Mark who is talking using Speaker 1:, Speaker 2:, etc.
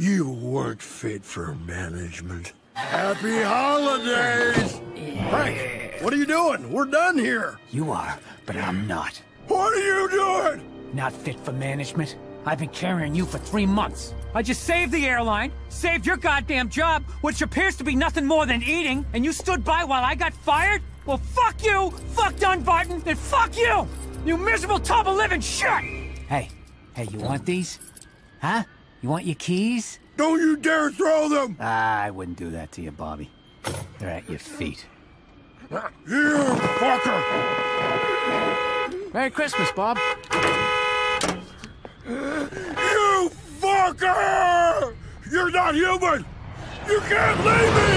Speaker 1: You weren't fit for management. Happy holidays!
Speaker 2: Frank, what are you doing? We're done here.
Speaker 3: You are, but I'm not.
Speaker 1: What are you doing?
Speaker 3: Not fit for management. I've been carrying you for three months. I just saved the airline, saved your goddamn job, which appears to be nothing more than eating, and you stood by while I got fired? Well, fuck you, fuck Dunbarton, and fuck you! You miserable tub of living shit! Hey, hey, you want these? Huh? You want your keys?
Speaker 1: Don't you dare throw them!
Speaker 3: Ah, I wouldn't do that to you, Bobby. They're at your feet.
Speaker 1: You fucker!
Speaker 3: Merry Christmas, Bob.
Speaker 1: You fucker! You're not human! You can't leave me me!